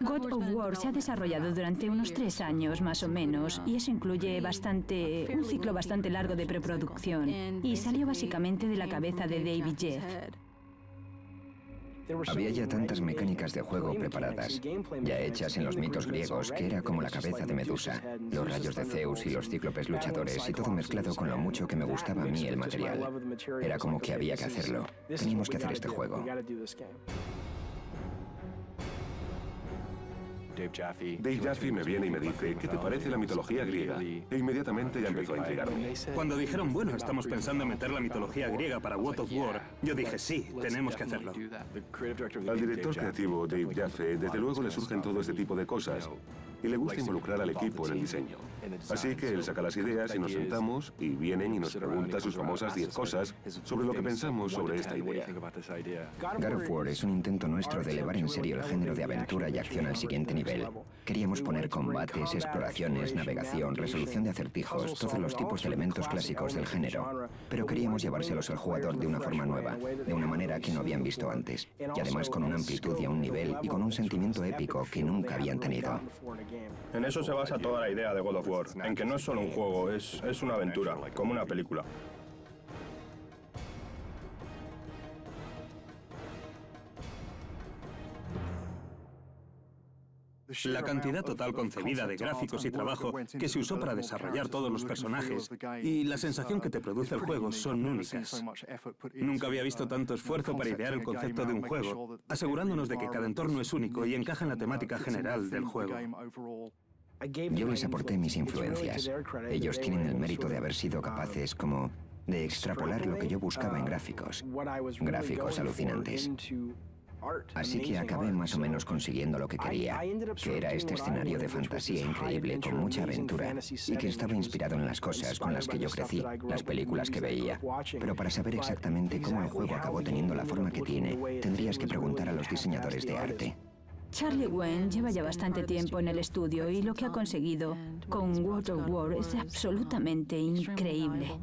God of War se ha desarrollado durante unos tres años más o menos y eso incluye bastante un ciclo bastante largo de preproducción y salió básicamente de la cabeza de David Jeff. Había ya tantas mecánicas de juego preparadas, ya hechas en los mitos griegos, que era como la cabeza de Medusa, los rayos de Zeus y los cíclopes luchadores y todo mezclado con lo mucho que me gustaba a mí el material. Era como que había que hacerlo. Teníamos que hacer este juego. Dave Jaffe me viene y me dice, ¿qué te parece la mitología griega? E inmediatamente ya empezó a intrigarme. Cuando dijeron, bueno, estamos pensando en meter la mitología griega para World of War, yo dije, sí, tenemos que hacerlo. Al director creativo Dave Jaffe, desde luego le surgen todo este tipo de cosas y le gusta involucrar al equipo en el diseño. Así que él saca las ideas y nos sentamos y vienen y nos pregunta sus famosas 10 cosas sobre lo que pensamos sobre esta idea. God of War es un intento nuestro de elevar en serio el género de aventura y acción al siguiente nivel. Queríamos poner combates, exploraciones, navegación, resolución de acertijos, todos los tipos de elementos clásicos del género. Pero queríamos llevárselos al jugador de una forma nueva, de una manera que no habían visto antes, y además con una amplitud y a un nivel y con un sentimiento épico que nunca habían tenido. En eso se basa toda la idea de God of War, en que no es solo un juego, es, es una aventura, como una película. La cantidad total concebida de gráficos y trabajo que se usó para desarrollar todos los personajes y la sensación que te produce el juego son únicas. Nunca había visto tanto esfuerzo para idear el concepto de un juego, asegurándonos de que cada entorno es único y encaja en la temática general del juego. Yo les aporté mis influencias. Ellos tienen el mérito de haber sido capaces como de extrapolar lo que yo buscaba en gráficos. Gráficos alucinantes. Así que acabé más o menos consiguiendo lo que quería, que era este escenario de fantasía increíble con mucha aventura y que estaba inspirado en las cosas con las que yo crecí, las películas que veía. Pero para saber exactamente cómo el juego acabó teniendo la forma que tiene, tendrías que preguntar a los diseñadores de arte. Charlie Wen lleva ya bastante tiempo en el estudio y lo que ha conseguido con World of War es absolutamente increíble.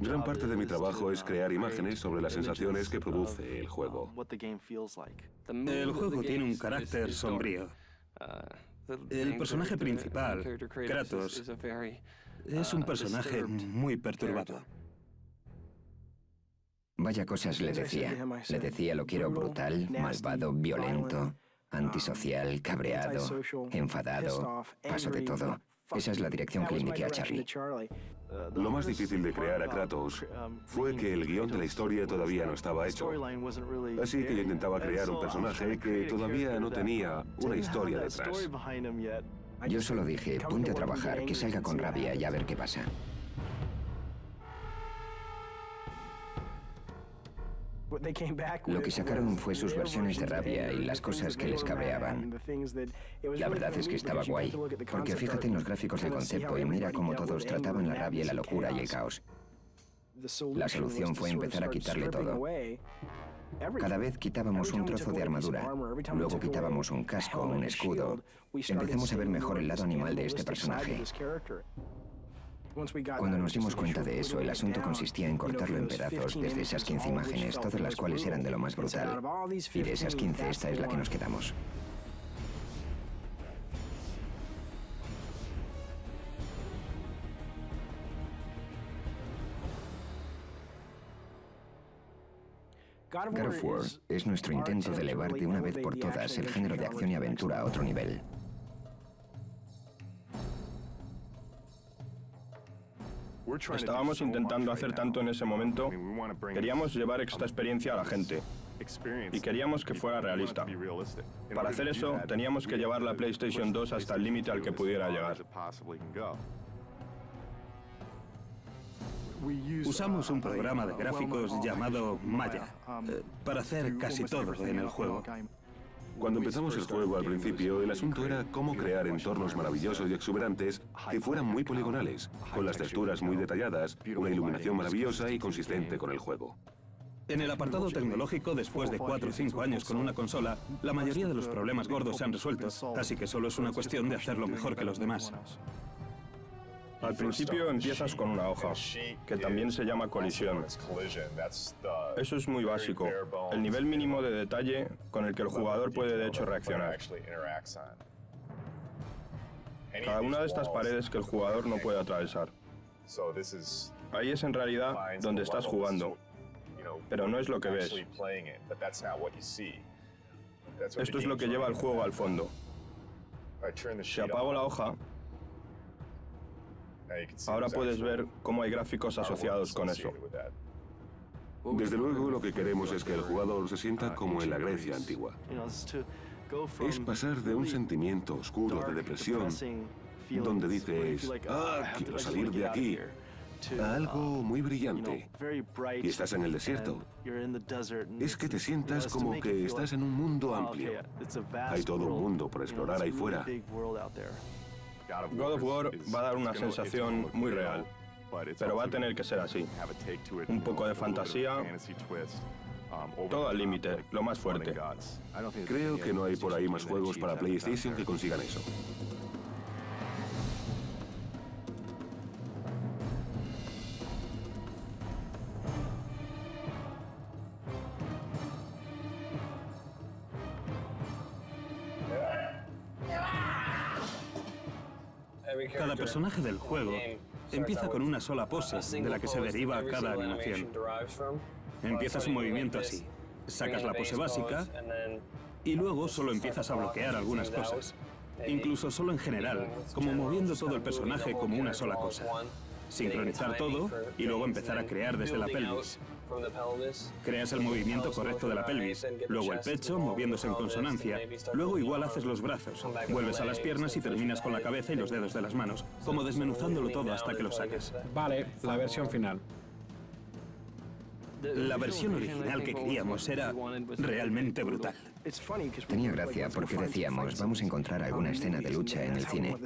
Gran parte de mi trabajo es crear imágenes sobre las sensaciones que produce el juego. El juego tiene un carácter sombrío. El personaje principal, Kratos, es un personaje muy perturbado. Vaya cosas le decía. Le decía lo quiero brutal, malvado, violento, antisocial, cabreado, enfadado, paso de todo. Esa es la dirección que le indiqué a Charlie. Lo más difícil de crear a Kratos fue que el guion de la historia todavía no estaba hecho. Así que yo intentaba crear un personaje que todavía no tenía una historia detrás. Yo solo dije, ponte a trabajar, que salga con rabia y a ver qué pasa. Lo que sacaron fue sus versiones de rabia y las cosas que les cabreaban. La verdad es que estaba guay, porque fíjate en los gráficos del concepto y mira cómo todos trataban la rabia la locura y el caos. La solución fue empezar a quitarle todo. Cada vez quitábamos un trozo de armadura, luego quitábamos un casco, un escudo. Empezamos a ver mejor el lado animal de este personaje. Cuando nos dimos cuenta de eso, el asunto consistía en cortarlo en pedazos desde esas 15 imágenes, todas las cuales eran de lo más brutal. Y de esas 15, esta es la que nos quedamos. God of War es nuestro intento de elevar de una vez por todas el género de acción y aventura a otro nivel. Estábamos intentando hacer tanto en ese momento, queríamos llevar esta experiencia a la gente y queríamos que fuera realista. Para hacer eso, teníamos que llevar la PlayStation 2 hasta el límite al que pudiera llegar. Usamos un programa de gráficos llamado Maya eh, para hacer casi todo en el juego. Cuando empezamos el juego al principio, el asunto era cómo crear entornos maravillosos y exuberantes que fueran muy poligonales, con las texturas muy detalladas, una iluminación maravillosa y consistente con el juego. En el apartado tecnológico, después de 4 o 5 años con una consola, la mayoría de los problemas gordos se han resuelto, así que solo es una cuestión de hacerlo mejor que los demás. Al principio empiezas con una hoja, que también se llama colisión. Eso es muy básico, el nivel mínimo de detalle con el que el jugador puede de hecho reaccionar. Cada una de estas paredes que el jugador no puede atravesar. Ahí es en realidad donde estás jugando, pero no es lo que ves. Esto es lo que lleva el juego al fondo. Si apago la hoja, ahora puedes ver cómo hay gráficos asociados con eso. Desde luego lo que queremos es que el jugador se sienta como en la Grecia antigua. Es pasar de un sentimiento oscuro de depresión, donde dices, ah, quiero salir de aquí, a algo muy brillante. Y estás en el desierto. Es que te sientas como que estás en un mundo amplio. Hay todo un mundo por explorar ahí fuera. God of War va a dar una sensación muy real, pero va a tener que ser así. Un poco de fantasía, todo al límite, lo más fuerte. Creo que no hay por ahí más juegos para PlayStation que consigan eso. Cada personaje del juego empieza con una sola pose de la que se deriva cada animación. Empiezas un movimiento así, sacas la pose básica y luego solo empiezas a bloquear algunas cosas. Incluso solo en general, como moviendo todo el personaje como una sola cosa. Sincronizar todo y luego empezar a crear desde la pelvis. Creas el movimiento correcto de la pelvis, luego el pecho moviéndose en consonancia, luego igual haces los brazos, vuelves a las piernas y terminas con la cabeza y los dedos de las manos, como desmenuzándolo todo hasta que lo sacas. Vale, la versión final. La versión original que queríamos era realmente brutal. Tenía gracia porque decíamos, vamos a encontrar alguna escena de lucha en el cine.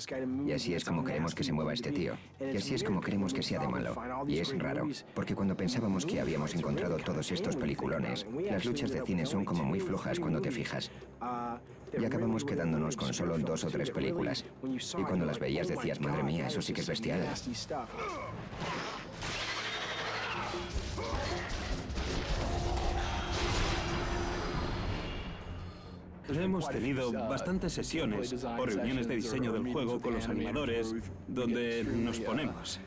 Y así es como queremos que se mueva este tío. Y así es como queremos que sea de malo. Y es raro, porque cuando pensábamos que habíamos encontrado todos estos peliculones, las luchas de cine son como muy flojas cuando te fijas. Y acabamos quedándonos con solo dos o tres películas. Y cuando las veías decías, madre mía, eso sí que es bestial. Hemos tenido bastantes sesiones o reuniones de diseño del juego con los animadores donde nos ponemos.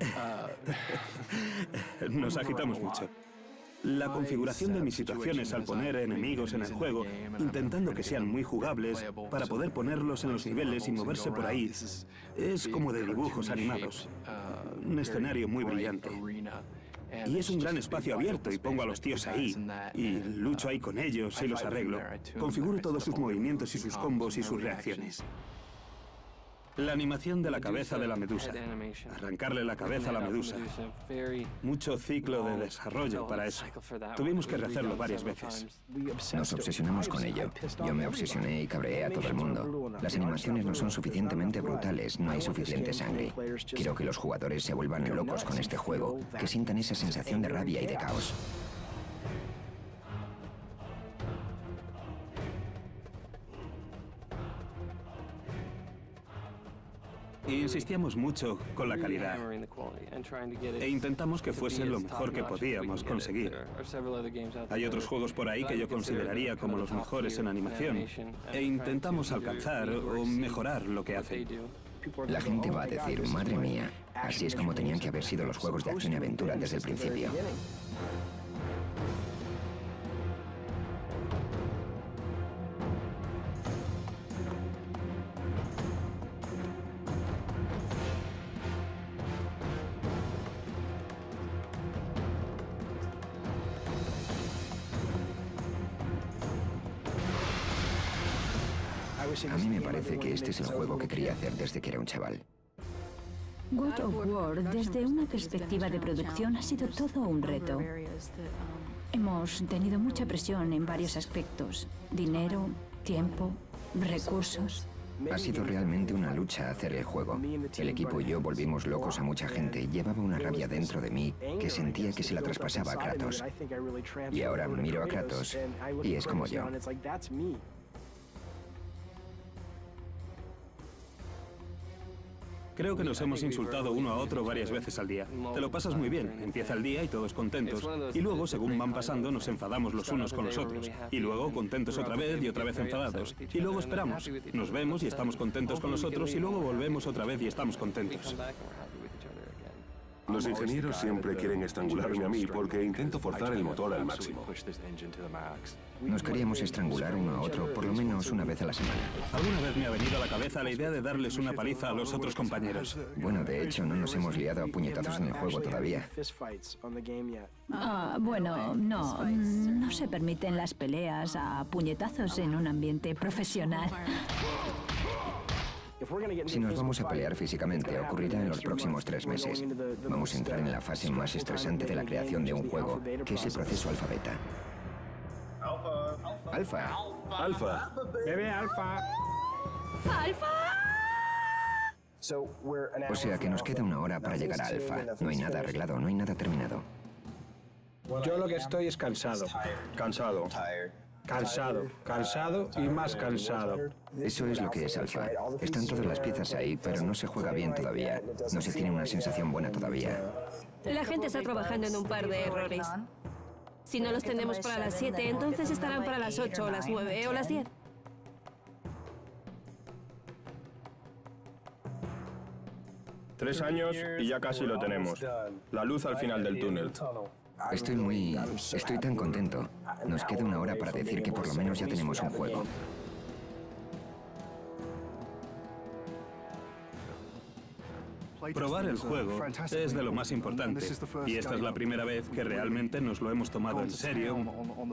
Nos agitamos mucho. La configuración de mis situaciones al poner enemigos en el juego, intentando que sean muy jugables para poder ponerlos en los niveles y moverse por ahí, es como de dibujos animados. Un escenario muy brillante. Y es un gran espacio abierto y pongo a los tíos ahí. Y lucho ahí con ellos y los arreglo. Configuro todos sus movimientos y sus combos y sus reacciones. La animación de la cabeza de la medusa. Arrancarle la cabeza a la medusa. Mucho ciclo de desarrollo para eso. Tuvimos que rehacerlo varias veces. Nos obsesionamos con ello. Yo me obsesioné y cabreé a todo el mundo. Las animaciones no son suficientemente brutales, no hay suficiente sangre. Quiero que los jugadores se vuelvan locos con este juego, que sientan esa sensación de rabia y de caos. Insistíamos mucho con la calidad e intentamos que fuese lo mejor que podíamos conseguir. Hay otros juegos por ahí que yo consideraría como los mejores en animación e intentamos alcanzar o mejorar lo que hacen. La gente va a decir, madre mía, así es como tenían que haber sido los juegos de acción y aventura desde el principio. A mí me parece que este es el juego que quería hacer desde que era un chaval. God of War, desde una perspectiva de producción, ha sido todo un reto. Hemos tenido mucha presión en varios aspectos. Dinero, tiempo, recursos. Ha sido realmente una lucha hacer el juego. El equipo y yo volvimos locos a mucha gente. Llevaba una rabia dentro de mí que sentía que se la traspasaba a Kratos. Y ahora miro a Kratos y es como yo. Creo que nos hemos insultado uno a otro varias veces al día. Te lo pasas muy bien, empieza el día y todos contentos. Y luego, según van pasando, nos enfadamos los unos con los otros. Y luego contentos otra vez y otra vez enfadados. Y luego esperamos. Nos vemos y estamos contentos con los otros y luego volvemos otra vez y estamos contentos. Los ingenieros siempre quieren estrangularme a mí porque intento forzar el motor al máximo. Nos queríamos estrangular uno a otro por lo menos una vez a la semana. Alguna vez me ha venido a la cabeza la idea de darles una paliza a los otros compañeros. Bueno, de hecho, no nos hemos liado a puñetazos en el juego todavía. Ah, bueno, no. No se permiten las peleas a puñetazos en un ambiente profesional. Si nos vamos a pelear físicamente, ocurrirá en los próximos tres meses. Vamos a entrar en la fase más estresante de la creación de un juego, que es el proceso alfabeta. Alfa. Alfa. Bebé alfa. ¡Alfa! O sea que nos queda una hora para llegar a alfa. No hay nada arreglado, no hay nada terminado. Yo lo que estoy es cansado. Cansado. Cansado, cansado y más cansado. Eso es lo que es alfa. Están todas las piezas ahí, pero no se juega bien todavía. No se tiene una sensación buena todavía. La gente está trabajando en un par de errores. Si no los tenemos para las 7, entonces estarán para las 8 o las 9 o las 10. Tres años y ya casi lo tenemos. La luz al final del túnel. Estoy muy... Estoy tan contento. Nos queda una hora para decir que por lo menos ya tenemos un juego. Probar el juego es de lo más importante y esta es la primera vez que realmente nos lo hemos tomado en serio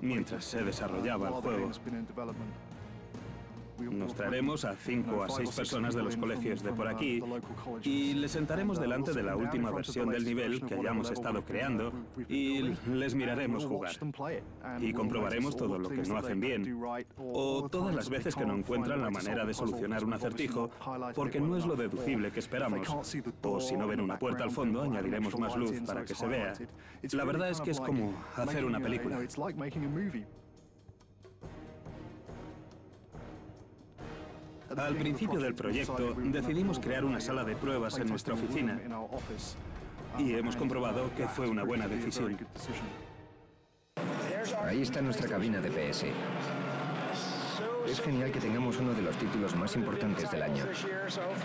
mientras se desarrollaba el juego. Nos traeremos a cinco a seis personas de los colegios de por aquí y les sentaremos delante de la última versión del nivel que hayamos estado creando y les miraremos jugar. Y comprobaremos todo lo que no hacen bien o todas las veces que no encuentran la manera de solucionar un acertijo porque no es lo deducible que esperamos. O si no ven una puerta al fondo, añadiremos más luz para que se vea. La verdad es que es como hacer una película. Al principio del proyecto decidimos crear una sala de pruebas en nuestra oficina y hemos comprobado que fue una buena decisión. Ahí está nuestra cabina de PS. Es genial que tengamos uno de los títulos más importantes del año.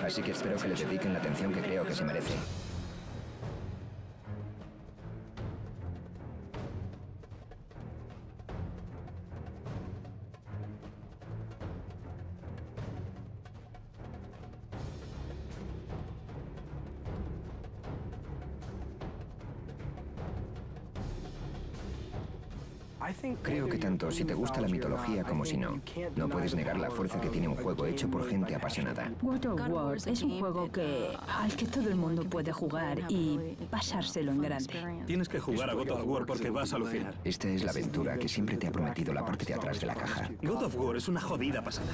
Así que espero que le dediquen la atención que creo que se merece. Creo que tanto si te gusta la mitología como si no, no puedes negar la fuerza que tiene un juego hecho por gente apasionada. God of War es un juego que al que todo el mundo puede jugar y pasárselo en grande. Tienes que jugar a God of War porque vas a alucinar. Esta es la aventura que siempre te ha prometido la parte de atrás de la caja. God of War es una jodida pasada.